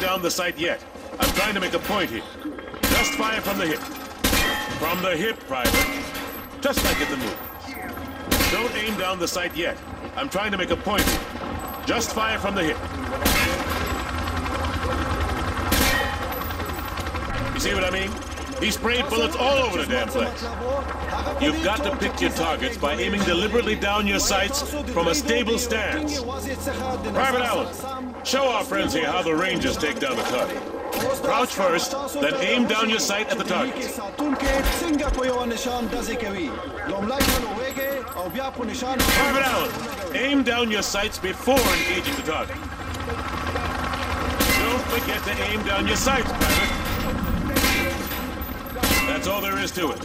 down the sight yet. I'm trying to make a point here. Just fire from the hip. From the hip, Private. Just like in the movie. Don't aim down the sight yet. I'm trying to make a point here. Just fire from the hip. You see what I mean? He sprayed bullets all over the damn place. You've got to pick your targets by aiming deliberately down your sights from a stable stance. Private Allen, show our friends here how the Rangers take down the target. Crouch first, then aim down your sight at the target. Private Allen, aim down your sights before engaging the target. Don't forget to aim down your sights, Private. That's all there is to it.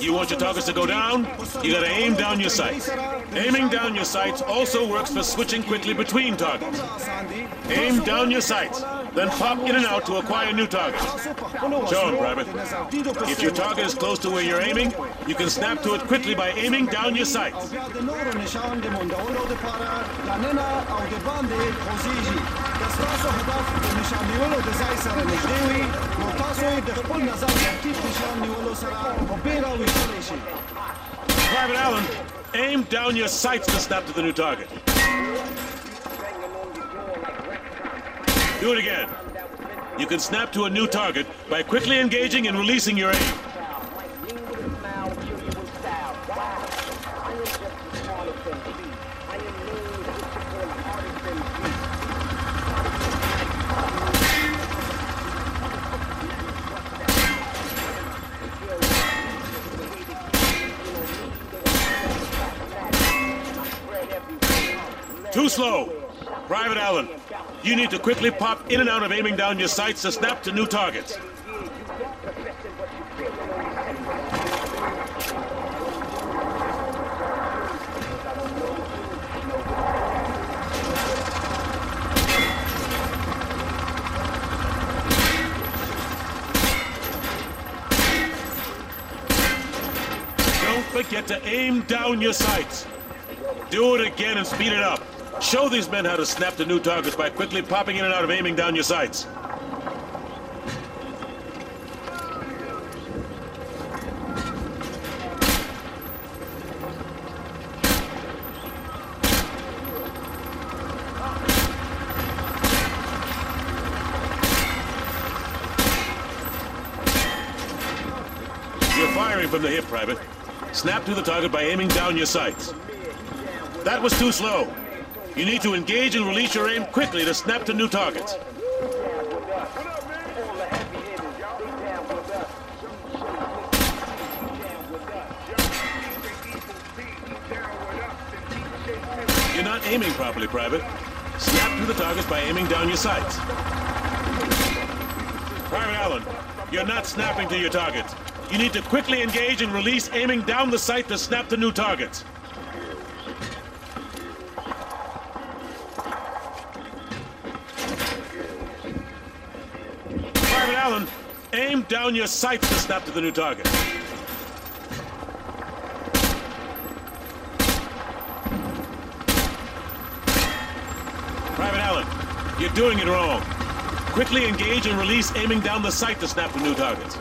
You want your targets to go down? You gotta aim down your sights. Aiming down your sights also works for switching quickly between targets. Aim down your sights, then pop in and out to acquire new targets. Show him, Private. If your target is close to where you're aiming, you can snap to it quickly by aiming down your sights. ستاسو هدف د نشان نیولو د ځای سره نږدې وي نو تاسو یې د خپل نظر ترتیب نشان نیولو سره په بیړه ویشتلی شئ Private Allen, aim down your sights to snap to the new target. Do it again. You can snap to a new target by quickly engaging and releasing your aim. Too slow. Private Allen, you need to quickly pop in and out of aiming down your sights to snap to new targets. Don't forget to aim down your sights. Do it again and speed it up. Show these men how to snap to new targets by quickly popping in and out of aiming down your sights. You're firing from the hip, Private. Snap to the target by aiming down your sights. That was too slow. You need to engage and release your aim quickly to snap to new targets. You're not aiming properly, Private. Snap to the targets by aiming down your sights. Private Allen, you're not snapping to your targets. You need to quickly engage and release aiming down the sight to snap to new targets. Private Allen, down your sights to snap to the new target. Private Allen, you're doing it wrong. Quickly engage and release aiming down the sight to snap to new targets.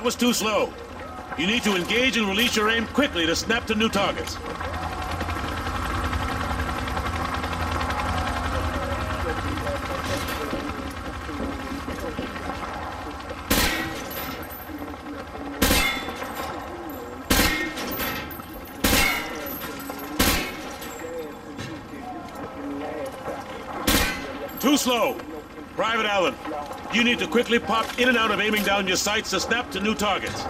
That was too slow. You need to engage and release your aim quickly to snap to new targets. Too slow. You need to quickly pop in and out of aiming down your sights to snap to new targets.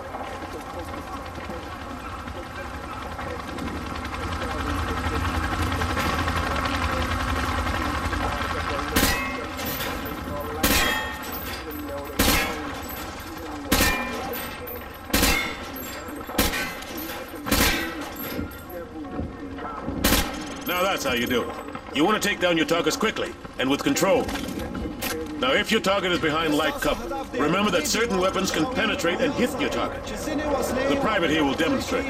Now that's how you do it. You want to take down your targets quickly and with control. Now, if your target is behind light cover, remember that certain weapons can penetrate and hit your target. The private here will demonstrate.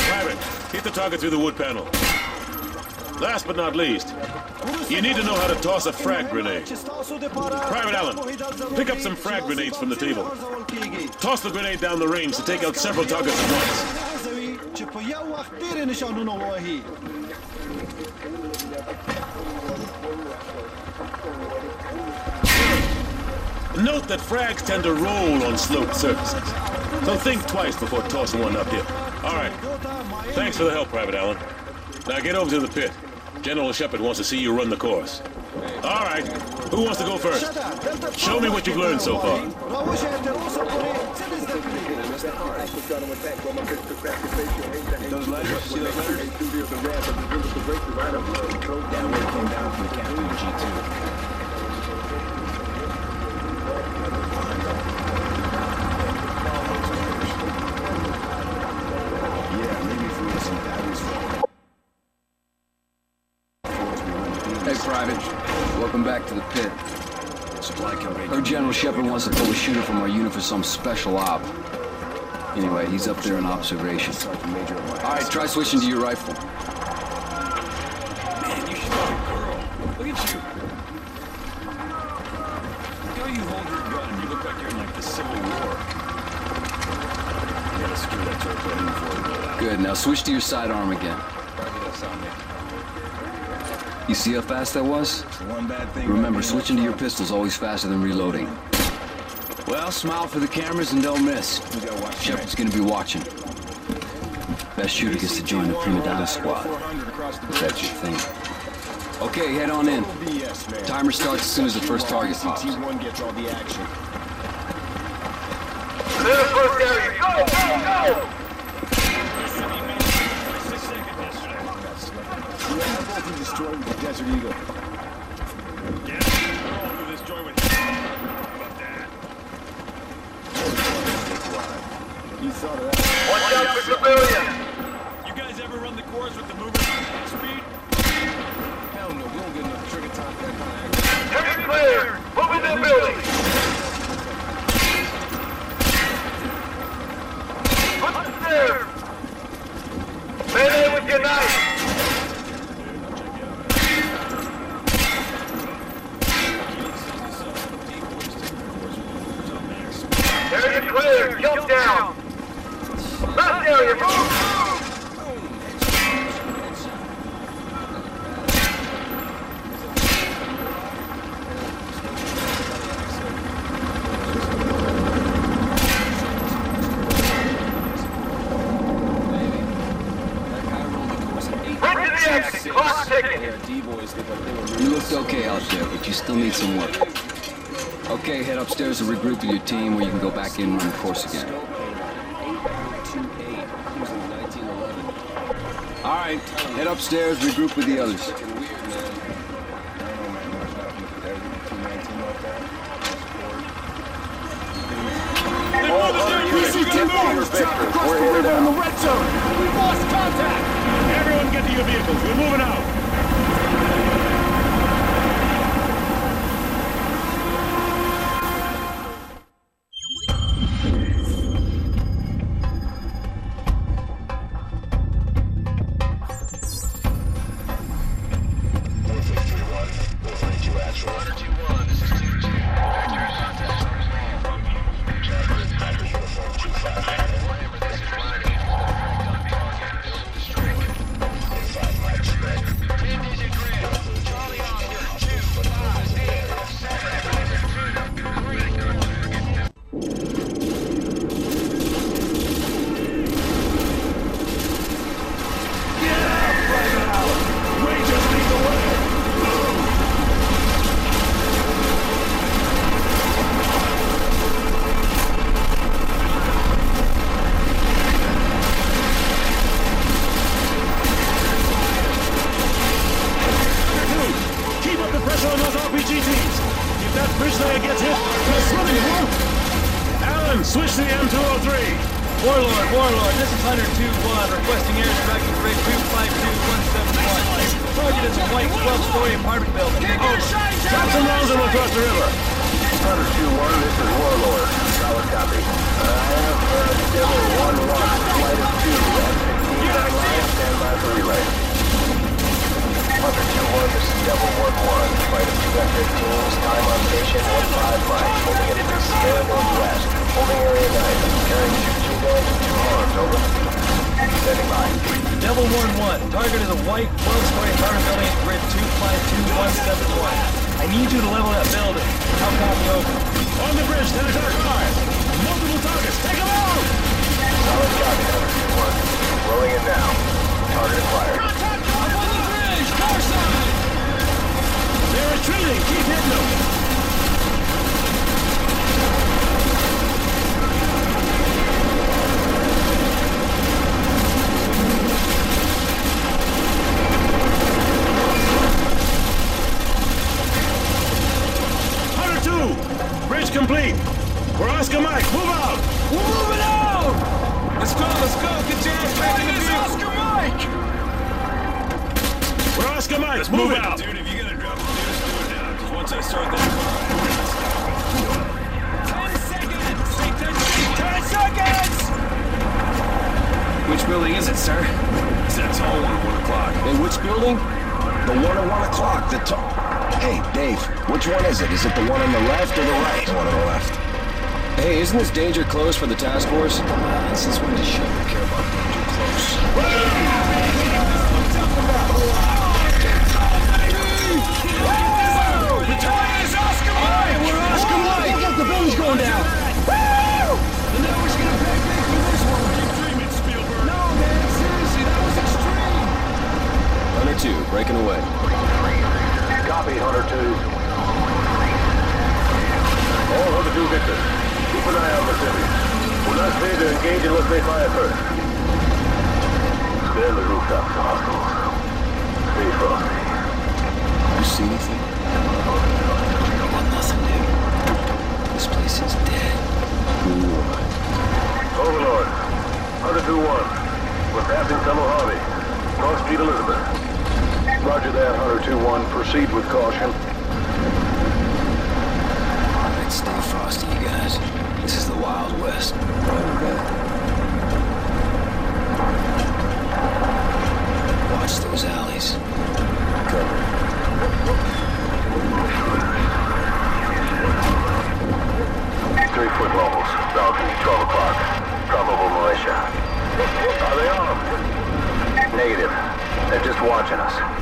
Private, hit the target through the wood panel. Last but not least, you need to know how to toss a frag grenade. Private Allen, pick up some frag grenades from the table. Toss the grenade down the range to take out several targets at once. Note that frags tend to roll on sloped surfaces. So think twice before tossing one uphill. All right. Thanks for the help, Private Allen. Now get over to the pit. General Shepard wants to see you run the course. All right. Who wants to go first? Show me what you've learned so far. Those letters? See those? That word came down from the captain of G2. Welcome back to the pit. Heard General Shepard wants to pull a shooter from our unit for some special op. Anyway, he's up there in observation. Alright, try switching to your rifle. Man, you should be a girl. Look at you. Look how you hold your gun. You look like you're in like the Civil War. You gotta screw that torpedo in before roll out. Good, now switch to your sidearm again. You see how fast that was? Remember, switching to your pistol's always faster than reloading. Well, smile for the cameras and don't miss. Shepard's gonna be watching. Best shooter gets to join the Prima Donna squad. If that's your thing. Okay, head on in. Timer starts as soon as the first target pops. Clear the first area. Go, go, go! destroyed the Desert Eagle. Yeah, we're all this joy with How about that? You thought of that. Watch out for civilians! You guys ever run the course with the movement speed? Hell no, we don't get enough trigger time for that kind of action. Area clear! Move into the building! Put the stairs! Melee with your knife! Area clear! Jump down! Last area, move! Right to the exit! Clock ticking! You looked okay out there, but you still need some work. Okay, head upstairs and regroup with your team where you can go back in and run the course again. Alright, head upstairs, regroup with the others. Everyone get to your vehicles. We're moving out. 12-story apartment building. Over. Drop some rounds and we'll cross the river. Hunter 2-1, this is Overlord. Solid copy. Uh, I have uh, Devil 1-1, flight of 2 at 16 line, stand by for relay. Hunter 2-1, this is Devil 1-1, flight of 2 at 15, time on station 15 line, holding at 3 Sierra Northwest, holding area 9, carrying 2 G-guns and 2 arms, over. Standing by. Devil 1-1, target is a white 12-story apartment building at grid 252171. I need you to level that building. How copy over? On the bridge, 10 o'clock 5. Multiple targets. Take them out! Solid copy, Hunter 2-1. Rolling in now. Target acquired. Contact on the bridge, far They're retreating. Keep hitting them. Hunter 2! Bridge complete! We're Oscar Mike, move out! We're moving out! Let's go, let's go, get your ass back in the vehicle! Oscar Mike! We're Oscar Mike, Let's move out! Dude, if you gotta drop the news, do it now. Because once I start that car, I'm gonna stop. 10 seconds! Take that 10 seconds! Which building is it, sir? It's that tall one at 1 o'clock. Hey, which building? The one at one o'clock. The top. Hey, Dave, which one is it? Is it the one on the left or the right? The one on the left. Hey, isn't this danger close for the task force? Uh, since when does Shepard care about danger close? Hunter 2, breaking away. Copy, Hunter 2. All Hunter 2 Victor. Keep an eye on the city. We're not clear to engage unless they fire first. Scan the rooftops to hostiles. Stay frosty. You see anything? Got nothing, dude. This place is dead. Overlord. Hunter 2-1. We're passing Tunnel Harvey. Cross Street Elizabeth. Roger that, Hunter 2-1. Proceed with caution. Alright, stay frosty, you guys. This is the Wild West. Watch those alleys. Three foot levels. Balcony, 12 o'clock. Probable militia. Are they armed? Negative. They're just watching us.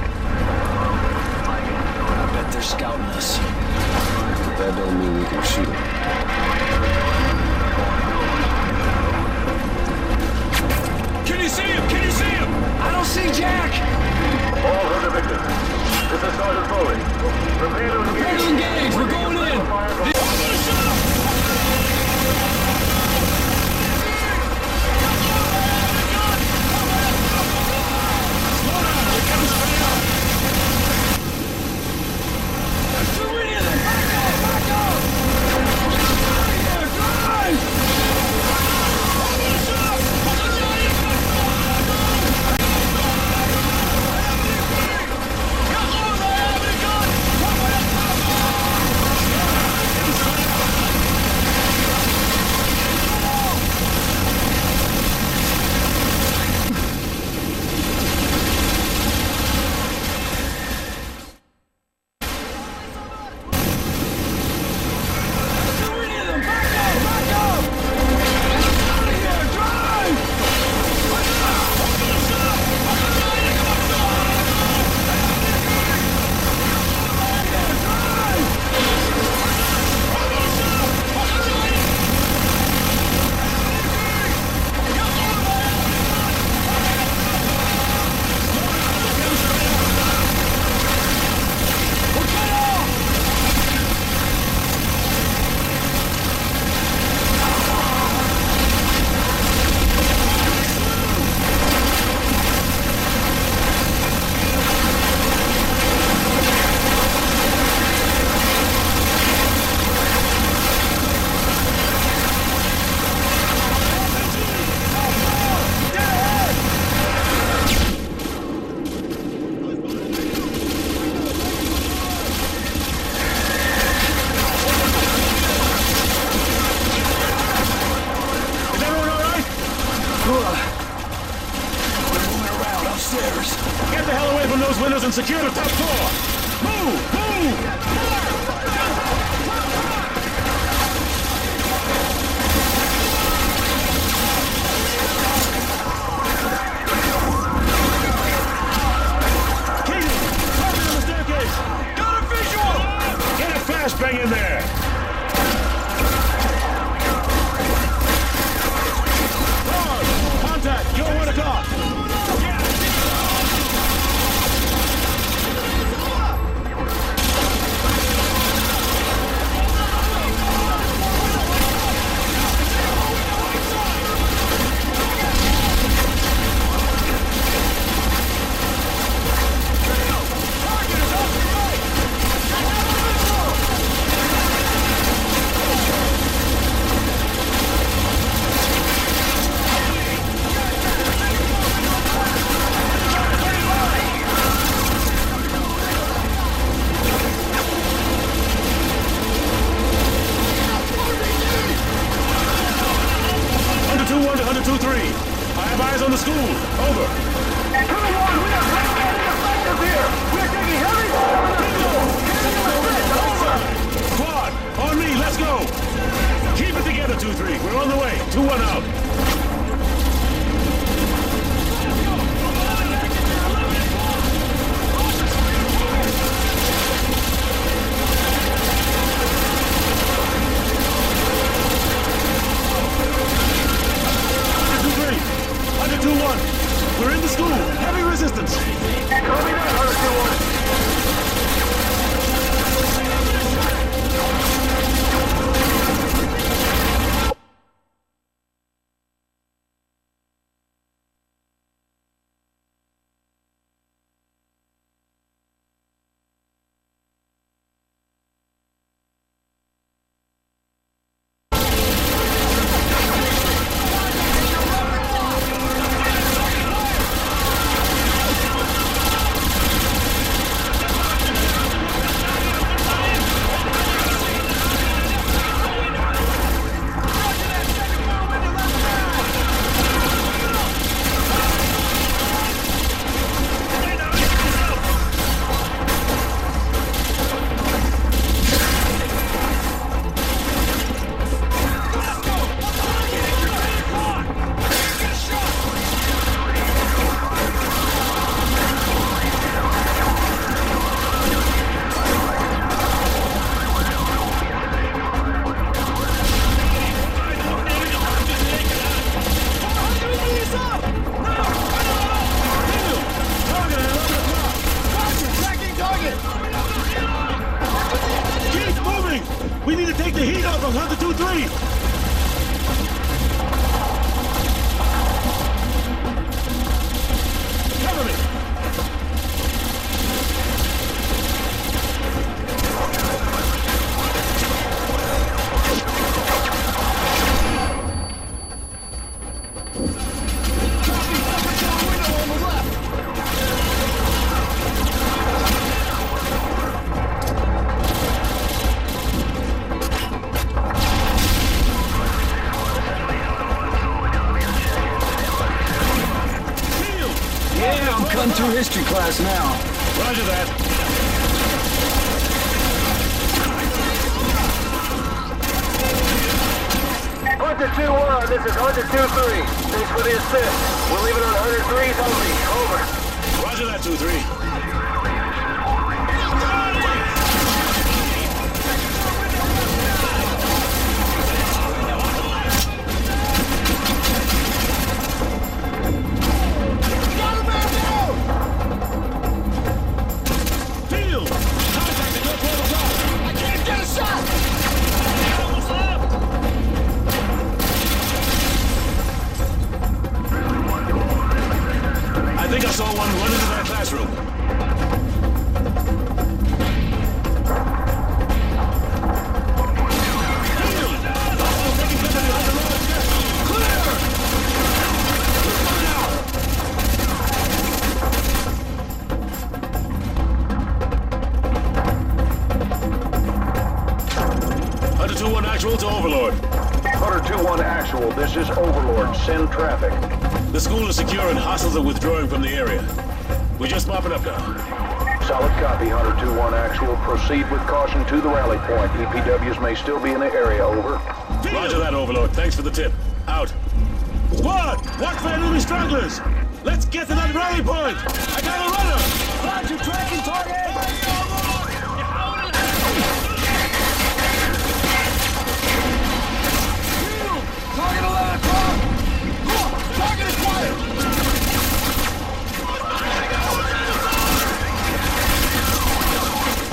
Scouting us. But that don't mean we can shoot them. thing in there. 2-1. We're in the school. Heavy resistance. Copy that, Hunter 2-1. heat up on one, two, three. I'm cutting through history class now. Roger that. Hunter 2-1, this is Hunter 2-3. Thanks for the assist. We'll leave it on Hunter 3's only. Over. Roger that, 2-3. The area, over. Roger that, Overlord. Thanks for the tip. Out. Squad, watch for enemy stragglers. Let's get to that rally point. I got a runner. Roger, tracking target! Target 11 o'clock! Target acquired!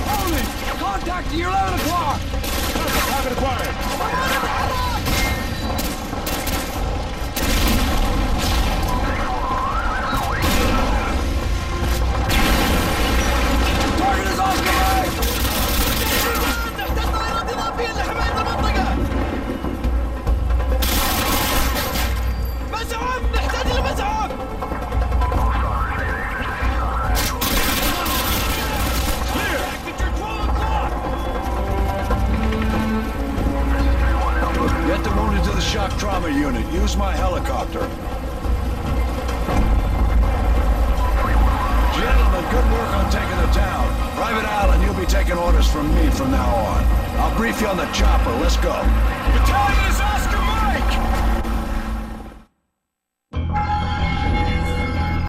Holy! Contact to your 11 o'clock! Target acquired.